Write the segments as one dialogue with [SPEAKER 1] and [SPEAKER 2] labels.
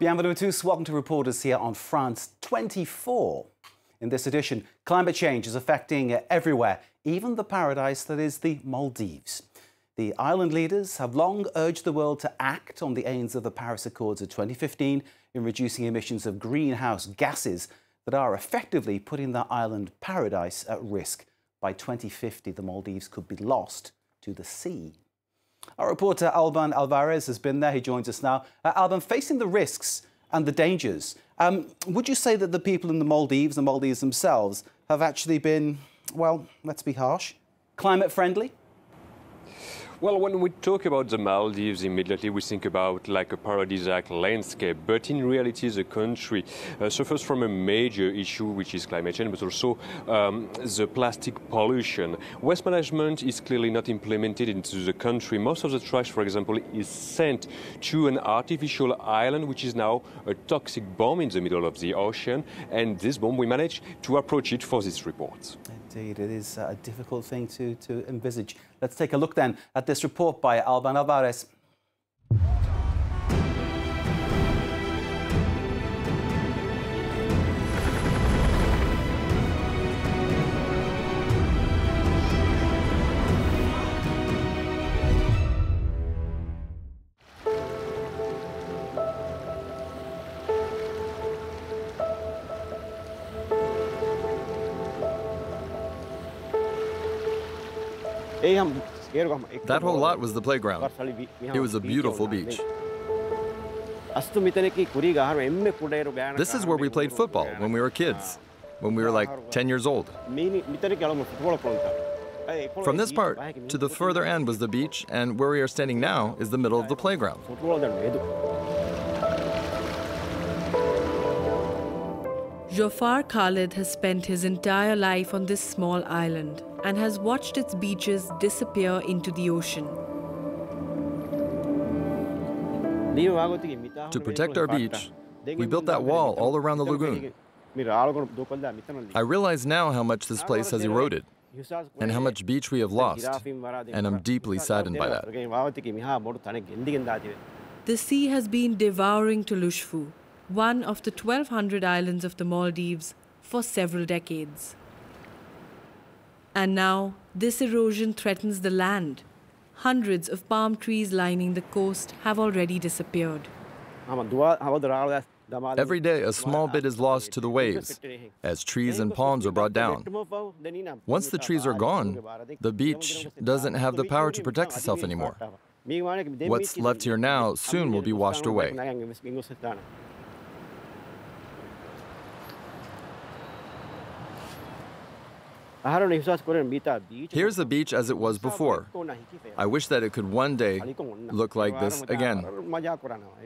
[SPEAKER 1] Bienvenue tous. Welcome to Reporters here on France 24. In this edition, climate change is affecting everywhere, even the paradise that is the Maldives. The island leaders have long urged the world to act on the aims of the Paris Accords of 2015 in reducing emissions of greenhouse gases that are effectively putting the island paradise at risk. By 2050, the Maldives could be lost to the sea. Our reporter Alban Alvarez has been there. He joins us now. Uh, Alban, facing the risks and the dangers, um, would you say that the people in the Maldives, the Maldives themselves, have actually been, well, let's be harsh, climate friendly?
[SPEAKER 2] Well, when we talk about the Maldives, immediately we think about like a paradisiac landscape, but in reality, the country uh, suffers from a major issue, which is climate change, but also um, the plastic pollution. Waste management is clearly not implemented into the country. Most of the trash, for example, is sent to an artificial island, which is now a toxic bomb in the middle of the ocean. And this bomb, we managed to approach it for this report.
[SPEAKER 1] Indeed, it is a difficult thing to, to envisage. Let's take a look then at this report by Alban Alvarez.
[SPEAKER 3] That whole lot was the playground. It was a beautiful beach. This is where we played football when we were kids, when we were like 10 years old. From this part to the further end was the beach, and where we are standing now is the middle of the playground.
[SPEAKER 4] Jofar Khalid has spent his entire life on this small island and has watched its beaches disappear into the ocean.
[SPEAKER 3] To protect our beach, we built that wall all around the lagoon. I realize now how much this place has eroded and how much beach we have lost, and I'm deeply saddened by that.
[SPEAKER 4] The sea has been devouring Toulouchefou, one of the 1,200 islands of the Maldives, for several decades. And now, this erosion threatens the land. Hundreds of palm trees lining the coast have already disappeared.
[SPEAKER 3] Every day, a small bit is lost to the waves as trees and palms are brought down. Once the trees are gone, the beach doesn't have the power to protect itself anymore. What's left here now soon will be washed away. Here's the beach as it was before. I wish that it could one day look like this again.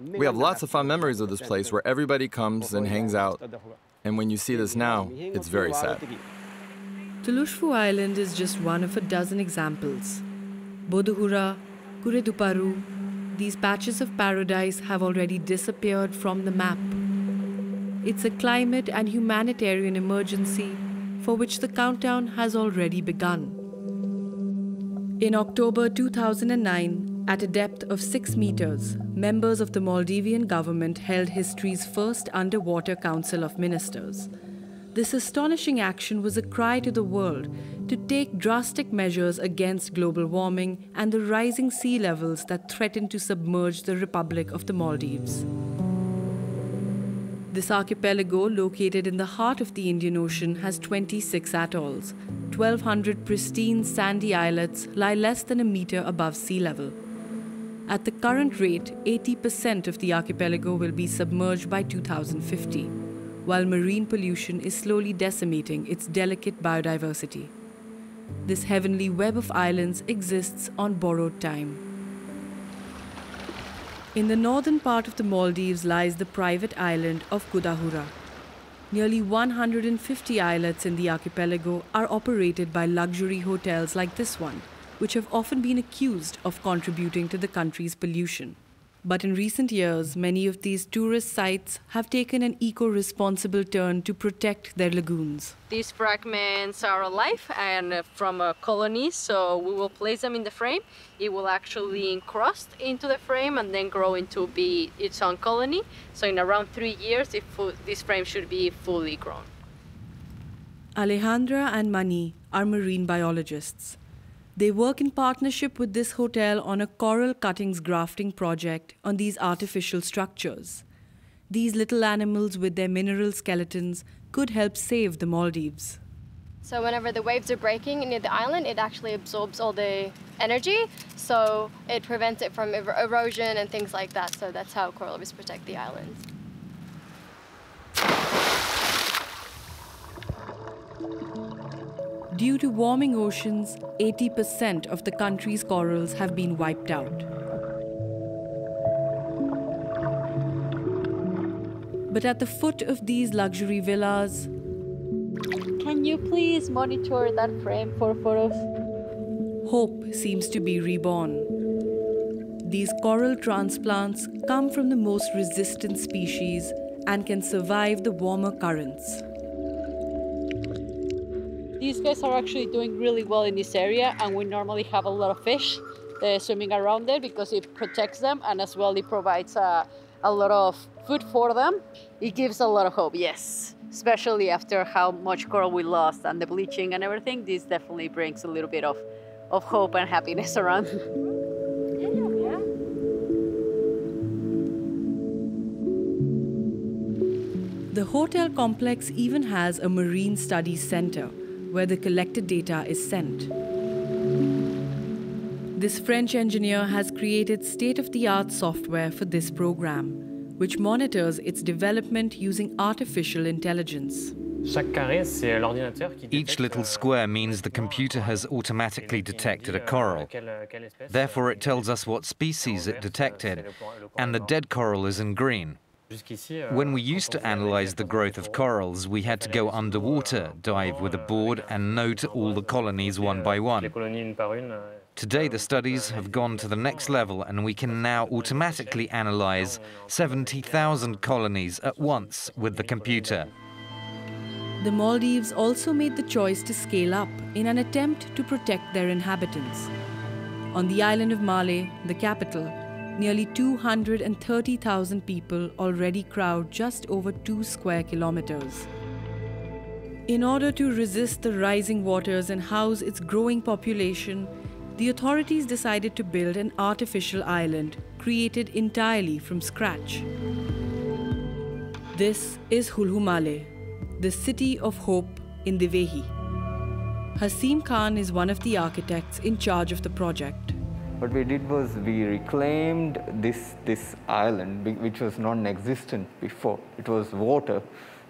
[SPEAKER 3] We have lots of fond memories of this place where everybody comes and hangs out. And when you see this now, it's very sad.
[SPEAKER 4] Toulouchefou Island is just one of a dozen examples. Boduhura, Kureduparu, these patches of paradise have already disappeared from the map. It's a climate and humanitarian emergency for which the countdown has already begun. In October 2009, at a depth of 6 meters, members of the Maldivian government held history's first underwater council of ministers. This astonishing action was a cry to the world to take drastic measures against global warming and the rising sea levels that threaten to submerge the Republic of the Maldives. This archipelago, located in the heart of the Indian Ocean, has 26 atolls. 1,200 pristine sandy islets lie less than a meter above sea level. At the current rate, 80% of the archipelago will be submerged by 2050, while marine pollution is slowly decimating its delicate biodiversity. This heavenly web of islands exists on borrowed time. In the northern part of the Maldives lies the private island of Kudahura. Nearly 150 islets in the archipelago are operated by luxury hotels like this one, which have often been accused of contributing to the country's pollution. But in recent years, many of these tourist sites have taken an eco responsible turn to protect their lagoons.
[SPEAKER 5] These fragments are alive and uh, from a colony, so we will place them in the frame. It will actually encrust into the frame and then grow into be its own colony. So in around three years, if this frame should be fully grown.
[SPEAKER 4] Alejandra and Mani are marine biologists. They work in partnership with this hotel on a coral cuttings grafting project on these artificial structures. These little animals with their mineral skeletons could help save the Maldives.
[SPEAKER 6] So whenever the waves are breaking near the island, it actually absorbs all the energy, so it prevents it from er erosion and things like that. So that's how coral reefs protect the islands.
[SPEAKER 4] Due to warming oceans, 80% of the country's corals have been wiped out. But at the foot of these luxury villas,
[SPEAKER 5] can you please monitor that frame for photos?
[SPEAKER 4] Hope seems to be reborn. These coral transplants come from the most resistant species and can survive the warmer currents
[SPEAKER 5] these guys are actually doing really well in this area and we normally have a lot of fish uh, swimming around there because it protects them and as well it provides uh, a lot of food for them. It gives a lot of hope, yes. Especially after how much coral we lost and the bleaching and everything, this definitely brings a little bit of, of hope and happiness around.
[SPEAKER 4] The hotel complex even has a marine studies center where the collected data is sent. This French engineer has created state of the art software for this program, which monitors its development using artificial intelligence.
[SPEAKER 7] Each little square means the computer has automatically detected a coral. Therefore, it tells us what species it detected, and the dead coral is in green. When we used to analyze the growth of corals, we had to go underwater, dive with a board, and note all the colonies one by one. Today, the studies have gone to the next level, and we can now automatically analyze 70,000 colonies at once with the computer.
[SPEAKER 4] The Maldives also made the choice to scale up in an attempt to protect their inhabitants. On the island of Malé, the capital, nearly 230,000 people already crowd just over 2 square kilometers. In order to resist the rising waters and house its growing population, the authorities decided to build an artificial island created entirely from scratch. This is Hulhumale, the city of hope in Divehi. Hasim Khan is one of the architects in charge of the project.
[SPEAKER 8] What we did was we reclaimed this, this island, which was non-existent before. It was water.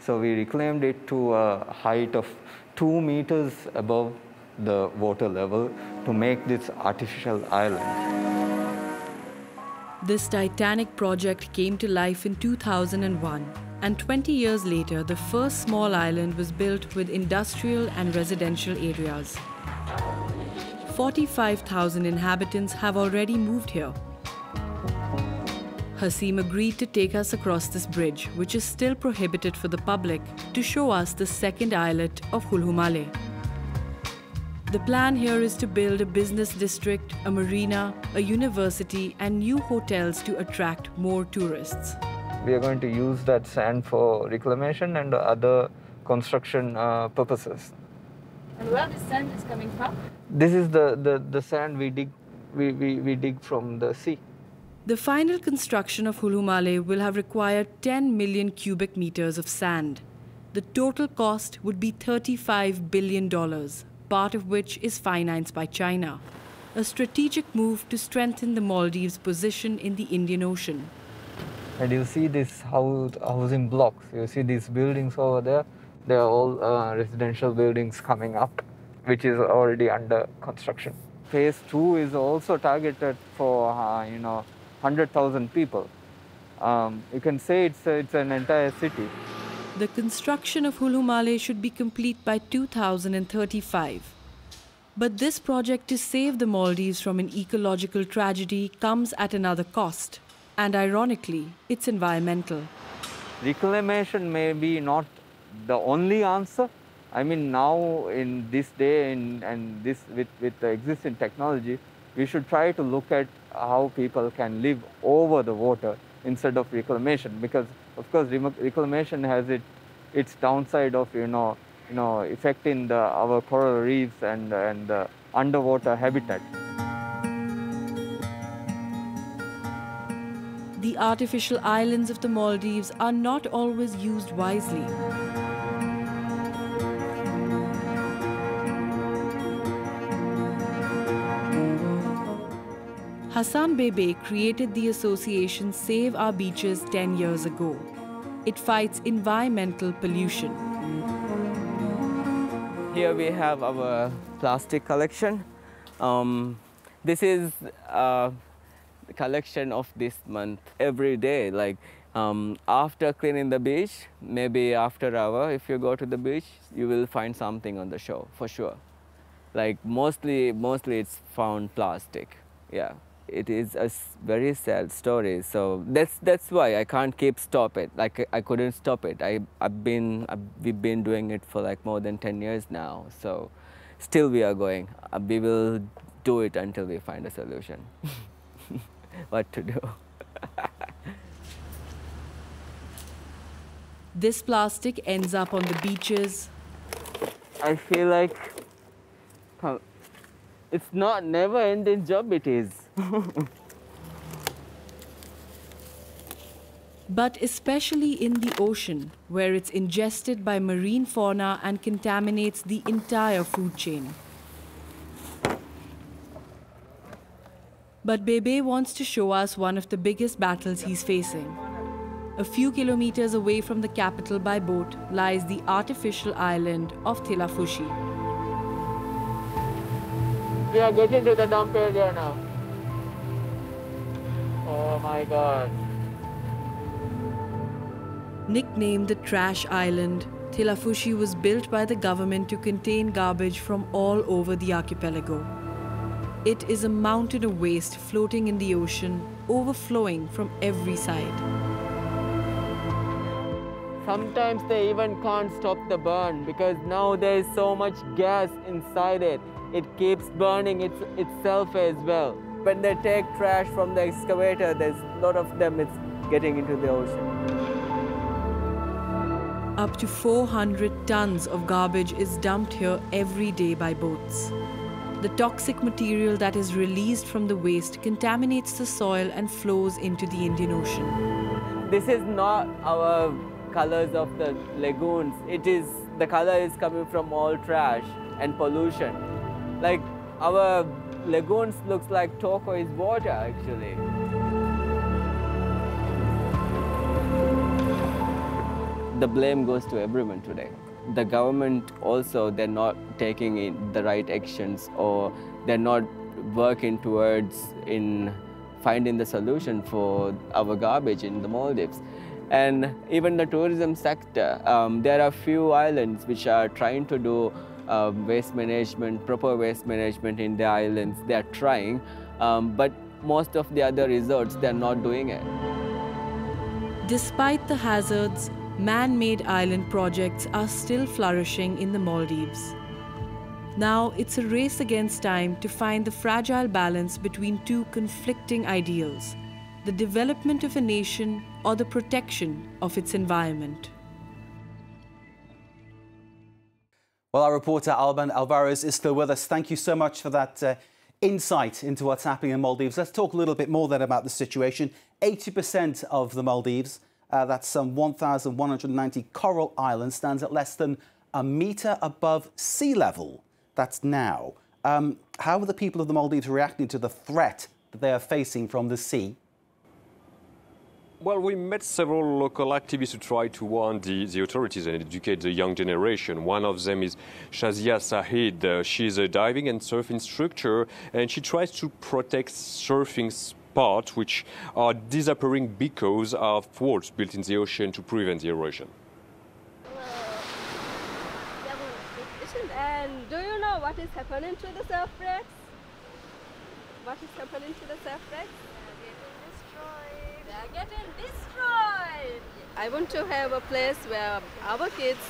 [SPEAKER 8] So we reclaimed it to a height of two meters above the water level to make this artificial island.
[SPEAKER 4] This titanic project came to life in 2001 and 20 years later the first small island was built with industrial and residential areas. 45,000 inhabitants have already moved here. Hasim agreed to take us across this bridge, which is still prohibited for the public, to show us the second islet of Hulhumale. The plan here is to build a business district, a marina, a university, and new hotels to attract more tourists.
[SPEAKER 8] We are going to use that sand for reclamation and other construction uh, purposes.
[SPEAKER 5] And where the sand is coming from?
[SPEAKER 8] This is the, the, the sand we dig, we, we, we dig from the sea.
[SPEAKER 4] The final construction of Hulhumale will have required 10 million cubic meters of sand. The total cost would be $35 billion, part of which is financed by China. A strategic move to strengthen the Maldives' position in the Indian Ocean.
[SPEAKER 8] And you see these housing blocks, you see these buildings over there they are all uh, residential buildings coming up, which is already under construction. Phase two is also targeted for, uh, you know, 100,000 people. Um, you can say it's, it's an entire city.
[SPEAKER 4] The construction of Hulhumale should be complete by 2035. But this project to save the Maldives from an ecological tragedy comes at another cost. And ironically, it's environmental.
[SPEAKER 8] Reclamation may be not the only answer. I mean, now in this day and this with, with the existing technology, we should try to look at how people can live over the water instead of reclamation because of course reclamation has it, its downside of you know you know affecting the, our coral reefs and and the underwater habitat.
[SPEAKER 4] The artificial islands of the Maldives are not always used wisely. Hassan Bebe created the association Save Our Beaches 10 years ago. It fights environmental pollution.
[SPEAKER 9] Here we have our plastic collection. Um, this is uh, the collection of this month every day. Like um, after cleaning the beach, maybe after hour, if you go to the beach, you will find something on the shore for sure. Like mostly, mostly it's found plastic. Yeah it is a very sad story. So that's that's why I can't keep stop it. Like I couldn't stop it. I I've been I've, we've been doing it for like more than ten years now. So still we are going. Uh, we will do it until we find a solution. what to do?
[SPEAKER 4] this plastic ends up on the beaches.
[SPEAKER 9] I feel like it's not never ending job. It is.
[SPEAKER 4] but especially in the ocean, where it's ingested by marine fauna and contaminates the entire food chain. But Bebe wants to show us one of the biggest battles he's facing. A few kilometers away from the capital by boat lies the artificial island of Thilafushi.
[SPEAKER 8] We are getting to the dump area now. Oh my god.
[SPEAKER 4] Nicknamed the Trash Island, Thilafushi was built by the government to contain garbage from all over the archipelago. It is a mountain of waste floating in the ocean, overflowing from every side.
[SPEAKER 9] Sometimes they even can't stop the burn because now there is so much gas inside it. It keeps burning its, itself as well when they take trash from the excavator, there's a lot of them it's getting into the ocean.
[SPEAKER 4] Up to 400 tons of garbage is dumped here every day by boats. The toxic material that is released from the waste contaminates the soil and flows into the Indian Ocean.
[SPEAKER 9] This is not our colors of the lagoons. It is the color is coming from all trash and pollution. Like our lagoons looks like turquoise water actually. The blame goes to everyone today. The government also, they're not taking the right actions or they're not working towards in finding the solution for our garbage in the Maldives. And even the tourism sector, um, there are few islands which are trying to do um, waste management, proper waste management in the islands. They are trying, um, but most of the other resorts, they're not doing it.
[SPEAKER 4] Despite the hazards, man-made island projects are still flourishing in the Maldives. Now it's a race against time to find the fragile balance between two conflicting ideals, the development of a nation or the protection of its environment.
[SPEAKER 1] Well, our reporter Alban Alvarez is still with us. Thank you so much for that uh, insight into what's happening in Maldives. Let's talk a little bit more then about the situation. 80% of the Maldives, uh, that's some 1,190 coral islands, stands at less than a metre above sea level. That's now. Um, how are the people of the Maldives reacting to the threat that they are facing from the sea?
[SPEAKER 2] Well, we met several local activists who try to warn the, the authorities and educate the young generation. One of them is Shazia Sahid. Uh, she's a diving and surf instructor, and she tries to protect surfing spots which are disappearing because of walls built in the ocean to prevent the erosion.
[SPEAKER 10] And do you know what is happening to the surf wrecks? What is happening to the surf wrecks? Getting destroyed. I want to have a place where our kids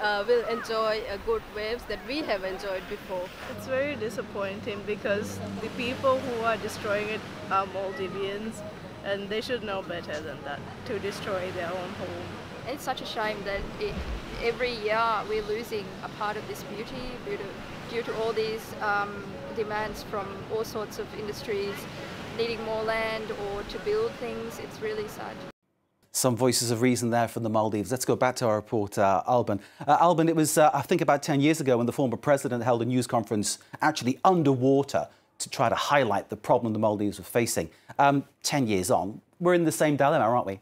[SPEAKER 10] uh, will enjoy a good waves that we have enjoyed before.
[SPEAKER 11] It's very disappointing because the people who are destroying it are Maldivians and they should know better than that to destroy their own home.
[SPEAKER 12] It's such a shame that it, every year we're losing a part of this beauty due to, due to all these um, demands from all sorts of industries needing more land or to build things. It's really sad.
[SPEAKER 1] Some voices of reason there from the Maldives. Let's go back to our reporter, uh, Alban. Uh, Alban, it was, uh, I think, about 10 years ago when the former president held a news conference actually underwater to try to highlight the problem the Maldives were facing. Um, 10 years on, we're in the same dilemma, aren't we?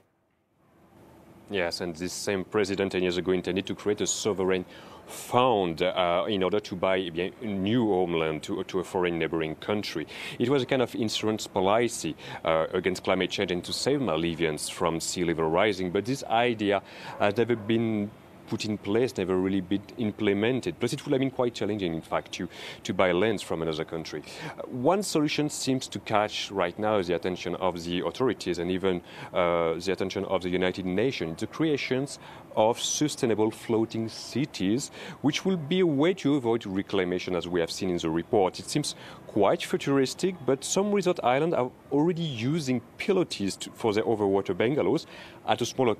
[SPEAKER 2] Yes, and this same president 10 years ago intended to create a sovereign fund uh, in order to buy a new homeland to, to, a foreign neighboring country. It was a kind of insurance policy uh, against climate change and to save Maldivians from sea level rising. But this idea has never been put in place, never really been implemented. Plus, it would have been quite challenging, in fact, to, to buy lands from another country. Uh, one solution seems to catch right now the attention of the authorities and even uh, the attention of the United Nations. the creations of sustainable floating cities, which will be a way to avoid reclamation, as we have seen in the report. It seems quite futuristic, but some resort islands are already using pilotis to, for their overwater bungalows at a smaller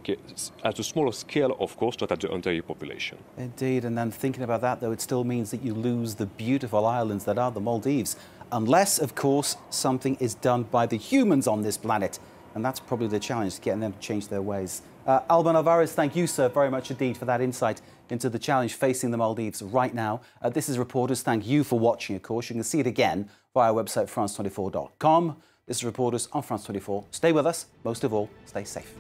[SPEAKER 2] at a smaller scale, of course, not at the entire population.
[SPEAKER 1] Indeed, and then thinking about that, though, it still means that you lose the beautiful islands that are the Maldives, unless, of course, something is done by the humans on this planet. And that's probably the challenge, getting them to change their ways. Uh, Alban Alvarez, thank you, sir, very much indeed for that insight into the challenge facing the Maldives right now. Uh, this is Reporters. Thank you for watching, of course. You can see it again via our website, france24.com. This is Reporters on France 24. Stay with us. Most of all, stay safe.